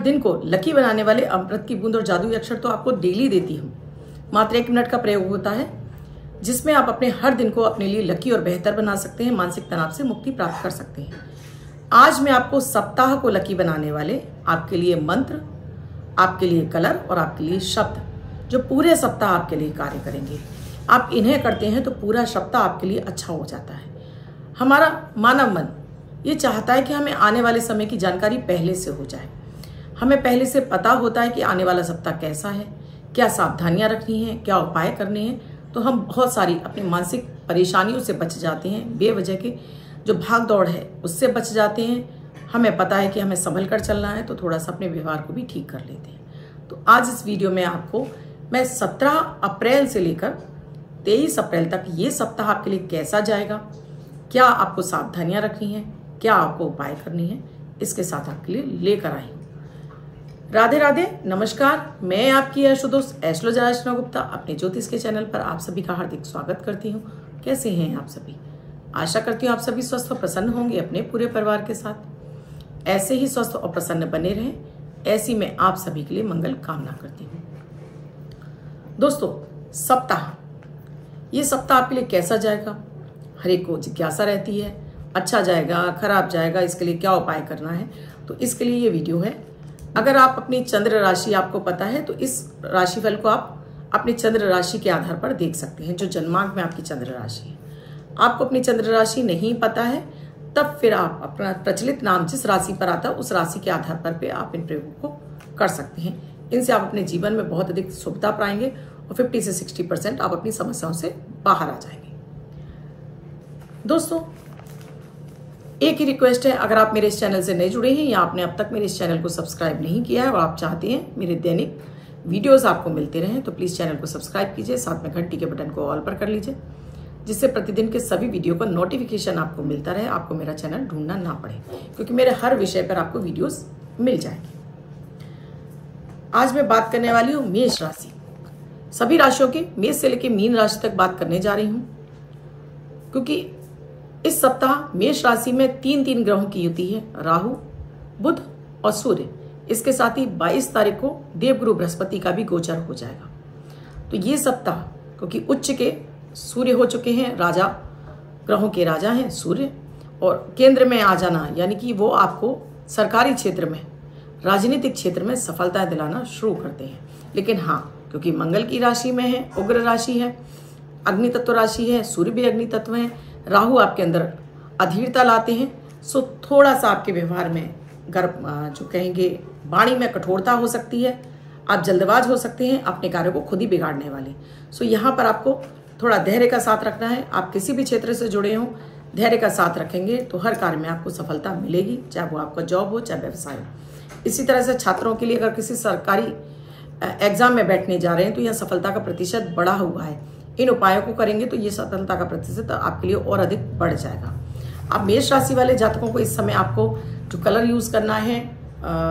दिन को लकी बनाने वाले अमृत की बूंद और जादुई अक्षर तो आपको डेली देती हूँ। मात्र एक मिनट का प्रयोग होता है, जिसमें आप अपने हर दिन को अपने लिए लकी और बेहतर बना सकते हैं, मानसिक तनाव से मुक्ति प्राप्त कर सकते हैं। आज मैं आपको सप्ताह को लकी बनाने वाले आपके लिए मंत्र, आपके लिए कलर और आपके लिए शब्द, जो पूरे सप्ताह आपके लिए कार्य करेंगे। आप इन्हें करते हैं तो पूरा सप्ताह आपके लिए अच्छा हो जाता है। हमारा मानव मन ये चाहता है कि हमें आने वाले समय की जानकारी पहले से हो जाए। हमें पहले से पता होता है कि आने वाला सप्ताह कैसा है, क्या सावधानियाँ रखनी है, क्या उपाय करने हैं तो हम बहुत सारी अपनी मानसिक परेशानियों से बच जाते हैं, बेवजह के जो भाग दौड़ है उससे बच जाते हैं। हमें पता है कि हमें संभल कर चलना है तो थोड़ा सा अपने व्यवहार को भी ठीक कर लेते हैं। तो आज इस वीडियो में आपको मैं 17 अप्रैल से लेकर 23 अप्रैल तक ये सप्ताह आपके लिए कैसा जाएगा, क्या आपको सावधानियाँ रखनी है, क्या आपको उपाय करनी है, इसके साथ आपके लिए लेकर आई राधे राधे, नमस्कार। मैं आपकी यशोदोस एस्ट्रोलॉजर अर्चना गुप्ता, अपने ज्योतिष के चैनल पर आप सभी का हार्दिक स्वागत करती हूँ। कैसे हैं आप सभी? आशा करती हूँ आप सभी स्वस्थ और प्रसन्न होंगे अपने पूरे परिवार के साथ। ऐसे ही स्वस्थ और प्रसन्न बने रहें, ऐसी मैं आप सभी के लिए मंगल कामना करती हूँ। दोस्तों, सप्ताह। ये सप्ताह आपके लिए कैसा जाएगा? हर एक को जिज्ञासा रहती है। अच्छा जाएगा, खराब जाएगा, इसके लिए क्या उपाय करना है? तो इसके लिए ये वीडियो है अगर आप अपनी चंद्र राशि आपको पता है तो इस राशिफल को आप अपनी चंद्र राशि के आधार पर देख सकते हैं, जो जन्मांक में आपकी चंद्र राशि है। आपको अपनी चंद्र राशि नहीं पता है, तब फिर आप अपना प्रचलित नाम जिस राशि पर आता है, उस राशि के आधार पर पे आप इन प्रयोगों को कर सकते हैं। इनसे आप अपने जीवन में बहुत अधिक सुविधा पाएँगे और 50 से 60 परसेंट आप अपनी समस्याओं से बाहर आ जाएँगे। दोस्तों एक ही रिक्वेस्ट है, अगर आप मेरे इस चैनल से नहीं जुड़े हैं या आपने अब तक मेरे इस चैनल को सब्सक्राइब नहीं किया है और आप चाहते हैं मेरे दैनिक वीडियोस आपको मिलते रहें तो प्लीज़ चैनल को सब्सक्राइब कीजिए, साथ में घंटी के बटन को ऑल पर कर लीजिए, जिससे प्रतिदिन के सभी वीडियो का नोटिफिकेशन आपको मिलता रहे, आपको मेरा चैनल ढूंढना ना पड़े, क्योंकि मेरे हर विषय पर आपको वीडियोस मिल जाएँगे। आज मैं बात करने वाली हूँ मेष राशि। सभी राशियों की मेष से लेकर मीन राशि तक बात करने जा रही हूँ, क्योंकि इस सप्ताह मेष राशि में तीन तीन ग्रहों की युति है, राहु, बुध और सूर्य। इसके साथ ही 22 तारीख को देवगुरु बृहस्पति का भी गोचर हो जाएगा। तो ये सप्ताह, क्योंकि उच्च के सूर्य हो चुके हैं, राजा, ग्रहों के राजा हैं सूर्य, और केंद्र में आ जाना, यानी कि वो आपको सरकारी क्षेत्र में, राजनीतिक क्षेत्र में सफलता दिलाना शुरू करते हैं। लेकिन हाँ क्योंकि मंगल की राशि में है, उग्र राशि है अग्नि तत्व राशि है, सूर्य भी अग्नि तत्व है राहु आपके अंदर अधीरता लाते हैं सो थोड़ा सा आपके व्यवहार में गर्भ जो कहेंगे, वाणी में कठोरता हो सकती है, आप जल्दबाज हो सकते हैं, अपने कार्यों को खुद ही बिगाड़ने वाले। सो यहाँ पर आपको थोड़ा धैर्य का साथ रखना है, आप किसी भी क्षेत्र से जुड़े हों, धैर्य का साथ रखेंगे तो हर कार्य में आपको सफलता मिलेगी, चाहे वो आपका जॉब हो, चाहे व्यवसाय हो। इसी तरह से छात्रों के लिए अगर किसी सरकारी एग्ज़ाम में बैठने जा रहे हैं तो यह सफलता का प्रतिशत बढ़ा हुआ है। इन उपायों को करेंगे तो ये सफलता का प्रतिशत आपके लिए और अधिक बढ़ जाएगा। अब मेष राशि वाले जातकों को इस समय आपको जो कलर यूज़ करना है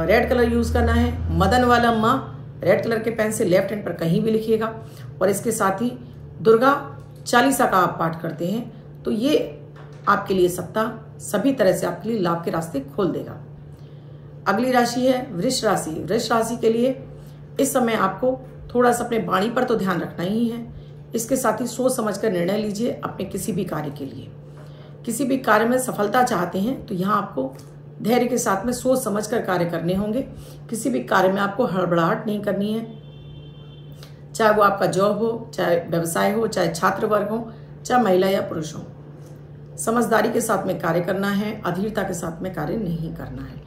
रेड कलर यूज़ करना है, मदन वाला माँ रेड कलर के पेन से लेफ़्ट हैंड पर कहीं भी लिखिएगा और इसके साथ ही दुर्गा चालीसा का आप पाठ करते हैं तो ये आपके लिए सप्ताह सभी तरह से आपके लिए लाभ के रास्ते खोल देगा। अगली राशि है वृक्ष राशि। वृक्ष राशि के लिए इस समय आपको थोड़ा सा अपने वाणी पर तो ध्यान रखना ही है। इसके साथ ही सोच समझ कर निर्णय लीजिए अपने किसी भी कार्य के लिए। किसी भी कार्य में सफलता चाहते हैं तो यहाँ आपको धैर्य के साथ में सोच समझ कर कार्य करने होंगे। किसी भी कार्य में आपको हड़बड़ाहट नहीं करनी है। चाहे वो आपका जॉब हो, चाहे व्यवसाय हो, चाहे छात्र वर्ग हो, चाहे महिला या पुरुष हो। समझदारी के साथ में कार्य करना है, अधीरता के साथ में कार्य नहीं करना है।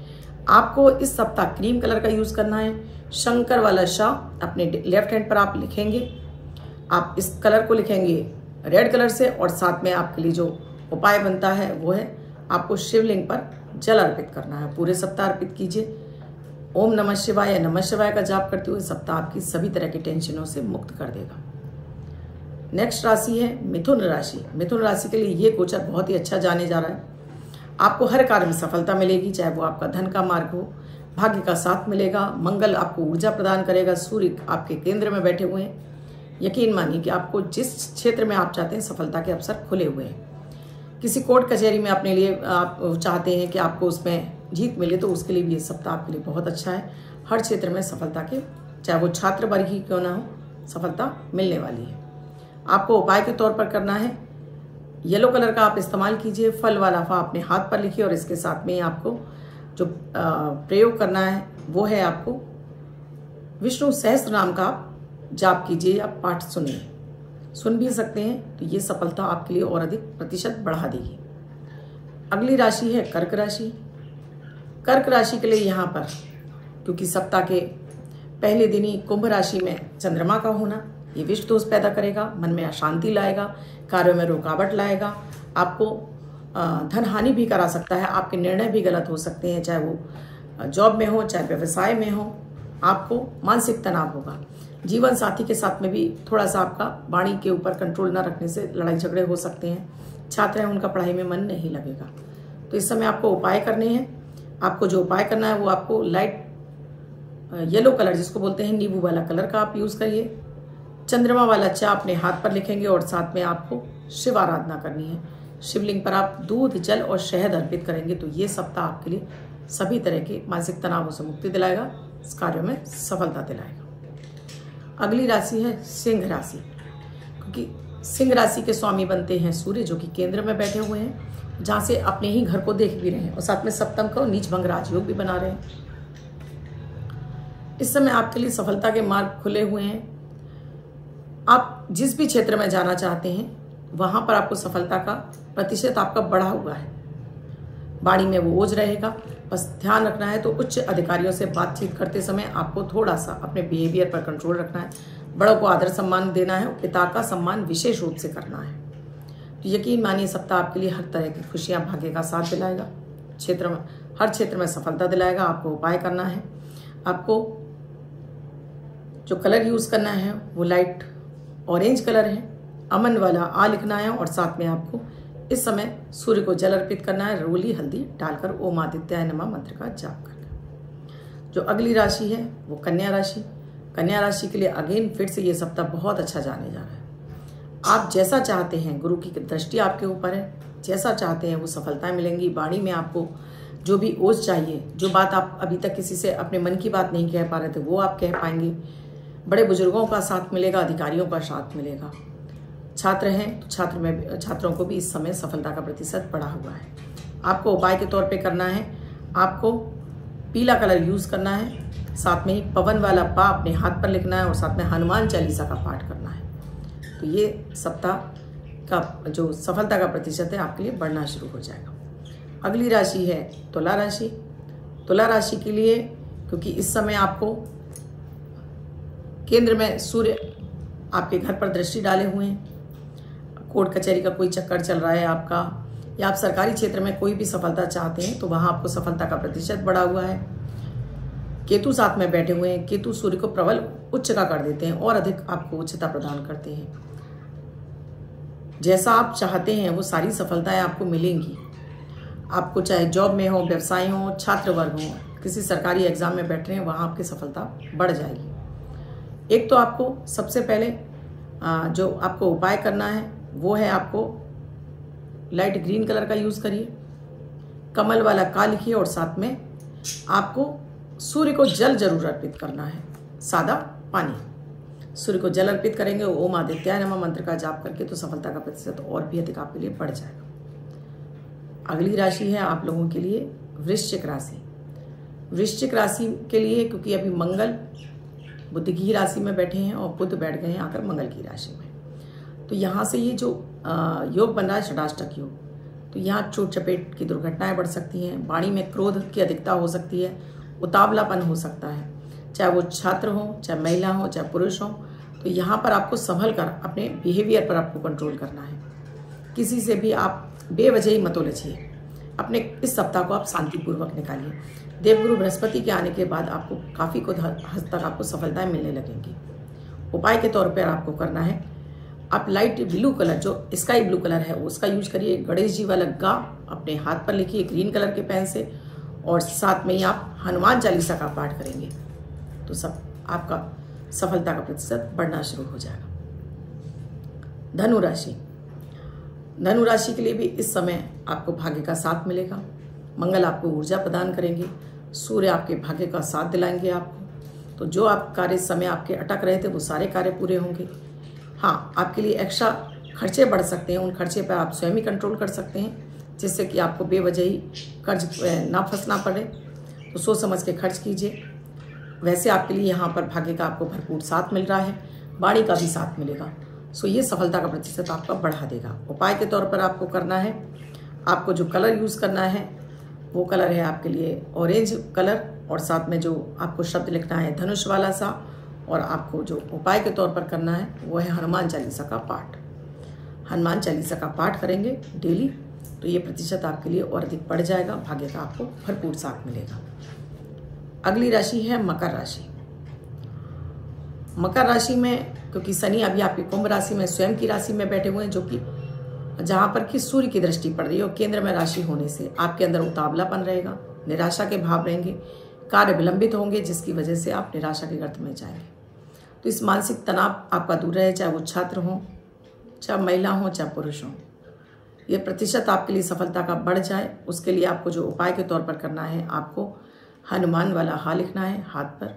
आपको इस सप्ताह क्रीम कलर का यूज़ करना है। शंकर वाला शाह अपने लेफ़्ट हैंड पर आप लिखेंगे। आप इस कलर को लिखेंगे रेड कलर से और साथ में आपके लिए जो उपाय बनता है वो है आपको शिवलिंग पर जल अर्पित करना है। पूरे सप्ताह अर्पित कीजिए। ओम नमः शिवाय। या नमः शिवाय का जाप करते हुए सप्ताह आपकी सभी तरह की टेंशनों से मुक्त कर देगा। नेक्स्ट राशि है मिथुन राशि। मिथुन राशि के लिए ये गोचर बहुत ही अच्छा जाने जा रहा है। आपको हर कार्य में सफलता मिलेगी, चाहे वो आपका धन का मार्ग हो, भाग्य का साथ मिलेगा, मंगल आपको ऊर्जा प्रदान करेगा, सूर्य आपके केंद्र में बैठे हुए हैं। यकीन मानिए कि आपको जिस क्षेत्र में आप चाहते हैं सफलता के अवसर खुले हुए हैं। किसी कोर्ट कचहरी में अपने लिए, आप चाहते हैं कि आपको उसमें जीत मिले तो उसके लिए भी ये सप्ताह आपके लिए बहुत अच्छा है। हर क्षेत्र में सफलता के, चाहे वो छात्र वर्ग ही क्यों ना हो, सफलता मिलने वाली है। आपको उपाय के तौर पर करना है। येलो कलर का आप इस्तेमाल कीजिए, फल वाला फा अपने हाथ पर लिखिए और इसके साथ में आपको जो प्रयोग करना है, वो है आपको विष्णु सहस्त्र नाम का आप जाप कीजिए या पाठ सुनिए। सुन भी सकते हैं तो ये सफलता आपके लिए और अधिक प्रतिशत बढ़ा देगी। अगली राशि है कर्क राशि। कर्क राशि के लिए यहाँ पर, क्योंकि सप्ताह के पहले दिन ही कुंभ राशि में चंद्रमा का होना, ये विष दोष पैदा करेगा, मन में अशांति लाएगा, कार्यों में रुकावट लाएगा, आपको धन हानि भी करा सकता है, आपके निर्णय भी गलत हो सकते हैं, चाहे वो जॉब में हो, चाहे व्यवसाय में हो, आपको मानसिक तनाव होगा। जीवन साथी के साथ में भी थोड़ा सा आपका वाणी के ऊपर कंट्रोल न रखने से लड़ाई झगड़े हो सकते हैं। छात्र हैं, उनका पढ़ाई में मन नहीं लगेगा। तो इस समय आपको उपाय करने हैं। आपको जो उपाय करना है, वो आपको लाइट येलो कलर जिसको बोलते हैं, नींबू वाला कलर का आप यूज़ करिए। चंद्रमा वाला चा अपने हाथ पर लिखेंगे और साथ में आपको शिव आराधना करनी है। शिवलिंग पर आप दूध, जल और शहद अर्पित करेंगे तो ये सप्ताह आपके लिए सभी तरह के मानसिक तनावों से मुक्ति दिलाएगा, इस कार्यों में सफलता दिलाएगा। अगली राशि है सिंह राशि। क्योंकि सिंह राशि के स्वामी बनते हैं सूर्य, जो कि केंद्र में बैठे हुए हैं, जहाँ से अपने ही घर को देख भी रहे हैं और साथ में सप्तम को नीच भंग राजयोग भी बना रहे हैं। इस समय आपके लिए सफलता के मार्ग खुले हुए हैं। आप जिस भी क्षेत्र में जाना चाहते हैं, वहाँ पर आपको सफलता का प्रतिशत आपका बढ़ा हुआ है। बाड़ी में वो ओझ रहेगा। बस ध्यान रखना है तो उच्च अधिकारियों से बातचीत करते समय आपको थोड़ा सा अपने बिहेवियर पर कंट्रोल रखना है। बड़ों को आदर सम्मान देना है पिता का सम्मान विशेष रूप से करना है। तो यकीन मानिए, सप्ताह आपके लिए हर तरह की खुशियाँ भाग्य का साथ दिलाएगा। क्षेत्र में, हर क्षेत्र में सफलता दिलाएगा। आपको उपाय करना है। आपको जो कलर यूज़ करना है, वो लाइट ऑरेंज कलर है। अमन वाला आ लिखना है और साथ में आपको इस समय सूर्य को जल अर्पित करना है, रोली, हल्दी डालकर ओम आदित्य नमा मंत्र का जाप करना। जो अगली राशि है, वो कन्या राशि। कन्या राशि के लिए अगेन फिर से ये सप्ताह बहुत अच्छा जाने जा रहा है। आप जैसा चाहते हैं, गुरु की दृष्टि आपके ऊपर है। जैसा चाहते हैं, वो सफलताएँ मिलेंगी। बाणी में आपको जो भी ओझ चाहिए, जो बात आप अभी तक किसी से अपने मन की बात नहीं कह पा रहे थे, वो आप कह पाएँगे। बड़े बुज़ुर्गों का साथ मिलेगा, अधिकारियों का साथ मिलेगा। छात्र हैं तो छात्र में छात्रों को भी इस समय सफलता का प्रतिशत बढ़ा हुआ है। आपको उपाय के तौर पे करना है, आपको पीला कलर यूज़ करना है, साथ में ही पवन वाला पा अपने हाथ पर लिखना है और साथ में हनुमान चालीसा का पाठ करना है। तो ये सप्ताह का, जो सफलता का प्रतिशत है, आपके लिए बढ़ना शुरू हो जाएगा। अगली राशि है तुला राशि। तुला राशि के लिए, क्योंकि इस समय आपको केंद्र में सूर्य आपके घर पर दृष्टि डाले हुए हैं कोर्ट कचहरी का कोई चक्कर चल रहा है आपका, या आप सरकारी क्षेत्र में कोई भी सफलता चाहते हैं तो वहाँ आपको सफलता का प्रतिशत बढ़ा हुआ है। केतु साथ में बैठे हुए हैं। केतु सूर्य को प्रबल उच्च का कर देते हैं और अधिक आपको उच्चता प्रदान करते हैं। जैसा आप चाहते हैं, वो सारी सफलताएँ आपको मिलेंगी। आपको चाहे जॉब में हो, व्यवसाय हो छात्र वर्ग हो, किसी सरकारी एग्ज़ाम में बैठ रहे हैं, वहाँ आपकी सफलता बढ़ जाएगी। एक तो आपको सबसे पहले जो आपको उपाय करना है वो है आपको लाइट ग्रीन कलर का यूज़ करिए। कमल वाला का लिखिए और साथ में आपको सूर्य को जल ज़रूर अर्पित करना है, सादा पानी। सूर्य को जल अर्पित करेंगे, ओम आदित्य नमा मंत्र का जाप करके तो सफलता का प्रतिशत और भी अधिक आपके लिए बढ़ जाएगा। अगली राशि है आप लोगों के लिए वृश्चिक राशि। वृश्चिक राशि के लिए, क्योंकि अभी मंगल बुद्ध की राशि में बैठे हैं और बुद्ध बैठ गए हैं आकर मंगल की राशि में। तो यहाँ से ये जो योग बन रहा है षडाष्टक योग। तो यहाँ चोट चपेट की दुर्घटनाएँ बढ़ सकती हैं, वाणी में क्रोध की अधिकता हो सकती है, उतावलापन हो सकता है, चाहे वो छात्र हो, चाहे महिला हो, चाहे पुरुष हो। तो यहाँ पर आपको संभल कर अपने बिहेवियर पर आपको कंट्रोल करना है। किसी से भी आप बेवजह ही मत उलझिए। अपने इस सप्ताह को आप शांतिपूर्वक निकालिए। देवगुरु बृहस्पति के आने के बाद आपको काफ़ी कुछ हद तक आपको सफलताएँ मिलने लगेंगी। उपाय के तौर पर आपको करना है आप लाइट ब्लू कलर जो स्काई ब्लू कलर है, उसका यूज़ करिए गणेश जी वाला गा, अपने हाथ पर लिखिए ग्रीन कलर के पेन से, और साथ में ही आप हनुमान चालीसा का पाठ करेंगे। तो सब, आपका सफलता का प्रतिशत बढ़ना शुरू हो जाएगा। धनु राशि। धनु राशि के लिए भी इस समय आपको भाग्य का साथ मिलेगा। मंगल आपको ऊर्जा प्रदान करेंगे। सूर्य आपके भाग्य का साथ दिलाएँगे आपको। तो जो आप कार्य समय आपके अटक रहे थे, वो सारे कार्य पूरे होंगे। हाँ आपके लिए एक्स्ट्रा खर्चे बढ़ सकते हैं। उन खर्चे पर आप स्वयं ही कंट्रोल कर सकते हैं, जिससे कि आपको बेवजह ही कर्ज ना फंसना पड़े। तो सोच समझ के खर्च कीजिए। वैसे आपके लिए यहाँ पर भाग्य का आपको भरपूर साथ मिल रहा है, बाड़ी का भी साथ मिलेगा। सो ये सफलता का प्रतिशत आपका बढ़ा देगा। उपाय के तौर पर आपको करना है, आपको जो कलर यूज़ करना है, वो कलर है आपके लिए ऑरेंज कलर, और साथ में जो आपको शब्द लिखना है, धनुष वाला सा और आपको जो उपाय के तौर पर करना है, वो है हनुमान चालीसा का पाठ। हनुमान चालीसा का पाठ करेंगे डेली तो ये प्रतिशत आपके लिए और अधिक बढ़ जाएगा, भाग्य का आपको भरपूर साथ मिलेगा। अगली राशि है मकर राशि। मकर राशि में, क्योंकि शनि अभी आपकी कुंभ राशि में, स्वयं की राशि में बैठे हुए हैं, जो कि जहाँ पर कि सूर्य की दृष्टि पड़ रही है और केंद्र में राशि होने से आपके अंदर उतावलापन रहेगा, निराशा के भाव रहेंगे कार्य विलंबित होंगे, जिसकी वजह से आप निराशा के गर्त में जाएँगे। तो इस मानसिक तनाव आपका दूर रहे, चाहे वो छात्र हों, चाहे महिला हों, चाहे पुरुष हों। ये प्रतिशत आपके लिए सफलता का बढ़ जाए, उसके लिए आपको जो उपाय के तौर पर करना है, आपको हनुमान वाला हा लिखना है, हाथ पर।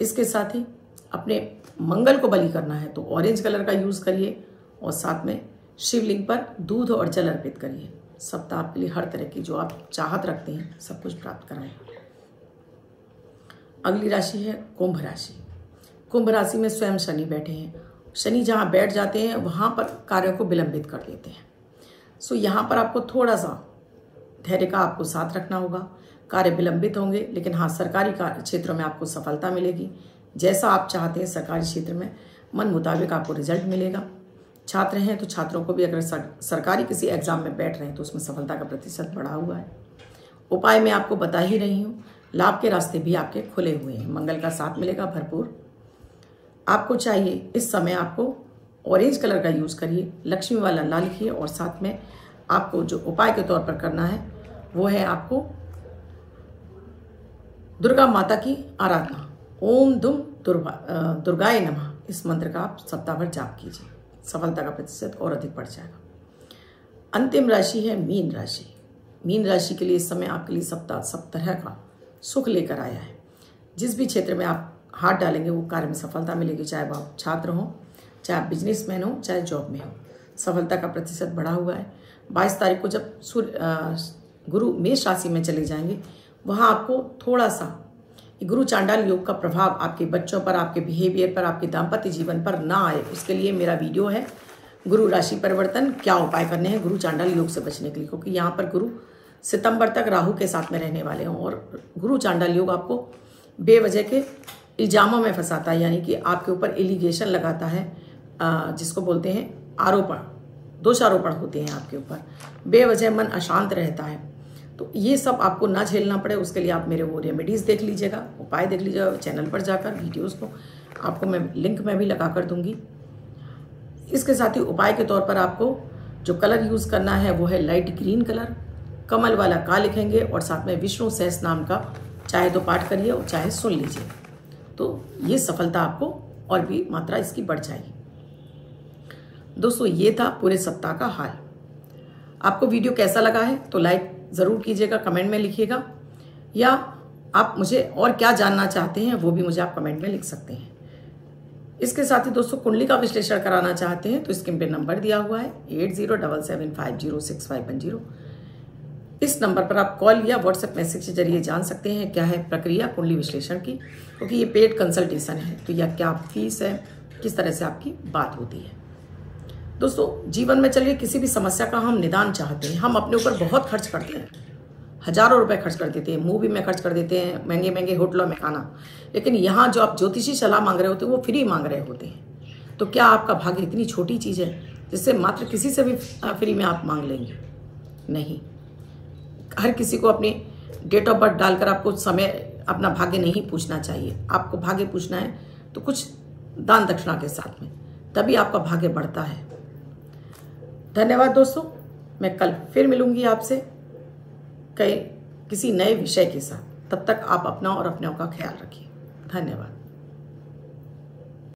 इसके साथ ही अपने मंगल को बलि करना है तो ऑरेंज कलर का यूज़ करिए, और साथ में शिवलिंग पर दूध और जल अर्पित करिए। सप्ताह आपके लिए हर तरह की जो आप चाहत रखते हैं, सब कुछ प्राप्त कराएँ। अगली राशि है कुंभ राशि। कुंभ राशि में स्वयं शनि बैठे हैं। शनि जहाँ बैठ जाते हैं, वहाँ पर कार्यों को विलंबित कर देते हैं। सो यहाँ पर आपको थोड़ा सा धैर्य का आपको साथ रखना होगा। कार्य विलंबित होंगे, लेकिन हाँ सरकारी क्षेत्रों में आपको सफलता मिलेगी। जैसा आप चाहते हैं सरकारी क्षेत्र में, मन मुताबिक आपको रिज़ल्ट मिलेगा। छात्र हैं तो छात्रों को भी अगर सरकारी किसी एग्ज़ाम में बैठ रहे हैं तो उसमें सफलता का प्रतिशत बढ़ा हुआ है। उपाय मैं आपको बता ही रही हूँ लाभ के रास्ते भी आपके खुले हुए हैं। मंगल का साथ मिलेगा भरपूर। आपको चाहिए इस समय आपको ऑरेंज कलर का यूज़ करिए, लक्ष्मी वाला ला लिखिए और साथ में आपको जो उपाय के तौर पर करना है, वो है आपको दुर्गा माता की आराधना। ओम दुम दुर्गा दुर्गाए नमः। इस मंत्र का आप सप्ताह भर जाप कीजिए। सफलता का प्रतिशत और अधिक बढ़ जाएगा। अंतिम राशि है मीन राशि। मीन राशि के लिए इस समय आपके लिए सप्ताह सब तरह का सुख लेकर आया है। जिस भी क्षेत्र में आप हाथ डालेंगे, वो कार्य में सफलता मिलेगी, चाहे आप छात्र हों, चाहे आप बिजनेसमैन हो, चाहे जॉब में हो। सफलता का प्रतिशत बढ़ा हुआ है। बाईस तारीख को जब सूर्य गुरु मेष राशि में चले जाएँगे, वहाँ आपको थोड़ा सा गुरु चांडाल योग का प्रभाव आपके बच्चों पर, आपके बिहेवियर पर, आपके दाम्पत्य जीवन पर ना आए। उसके लिए मेरा वीडियो है, गुरु राशि परिवर्तन, क्या उपाय करने हैं गुरु चांडाल योग से बचने के लिए? क्योंकि यहाँ पर गुरु सितंबर तक राहु के साथ में रहने वाले हों। और गुरु चांडाल योग आपको बेवजह के इल्जामों में फंसाता है, यानी कि आपके ऊपर एलिगेशन लगाता है जिसको बोलते हैं आरोपण। दोषारोपण होते हैं आपके ऊपर। बेवजह मन अशांत रहता है। तो ये सब आपको ना झेलना पड़े, उसके लिए आप मेरे वो रेमेडीज़ देख लीजिएगा, उपाय देख लीजिएगा चैनल पर जाकर वीडियोस को आपको मैं लिंक में भी लगा कर दूँगी। इसके साथ ही उपाय के तौर पर आपको जो कलर यूज़ करना है, वो है लाइट ग्रीन कलर कमल वाला का लिखेंगे और साथ में विष्णु सहस नाम का चाहे तो पाठ करिए और चाहे सुन लीजिए। तो ये सफलता आपको और भी मात्रा इसकी बढ़ जाएगी। दोस्तों, ये था पूरे सप्ताह का हाल। आपको वीडियो कैसा लगा है तो लाइक ज़रूर कीजिएगा, कमेंट में लिखिएगा। या आप मुझे और क्या जानना चाहते हैं वो भी मुझे आप कमेंट में लिख सकते हैं। इसके साथ ही दोस्तों, कुंडली का विश्लेषण कराना चाहते हैं तो स्क्रीन पे नंबर दिया हुआ है eight zero double seven five zero six five one zero. इस नंबर पर आप कॉल या व्हाट्सएप मैसेज के ज़रिए जान सकते हैं क्या है प्रक्रिया कुंडली विश्लेषण की, क्योंकि ये पेड कंसल्टेशन है तो यह क्या फ़ीस है, किस तरह से आपकी बात होती है। दोस्तों, जीवन में चलिए किसी भी समस्या का हम निदान चाहते हैं। हम अपने ऊपर बहुत खर्च करते हैं। हज़ारों रुपए खर्च कर देते हैं, मूवी में खर्च कर देते हैं, महँगे महँगे होटलों में खाना। लेकिन यहाँ जो आप ज्योतिषी सलाह मांग रहे होते हैं, वो फ्री मांग रहे होते हैं। तो क्या आपका भाग्य इतनी छोटी चीज़ है, जिससे मात्र किसी से भी फ्री में आप मांग लेंगे? नहीं। हर किसी को अपनी डेट ऑफ़ बर्थ डालकर आपको समय अपना भाग्य नहीं पूछना चाहिए। आपको भाग्य पूछना है तो कुछ दान दक्षिणा के साथ में, तभी आपका भाग्य बढ़ता है। धन्यवाद दोस्तों, मैं कल फिर मिलूँगी आपसे कई किसी नए विषय के साथ। तब तक आप अपना और अपनों का ख्याल रखिए। धन्यवाद।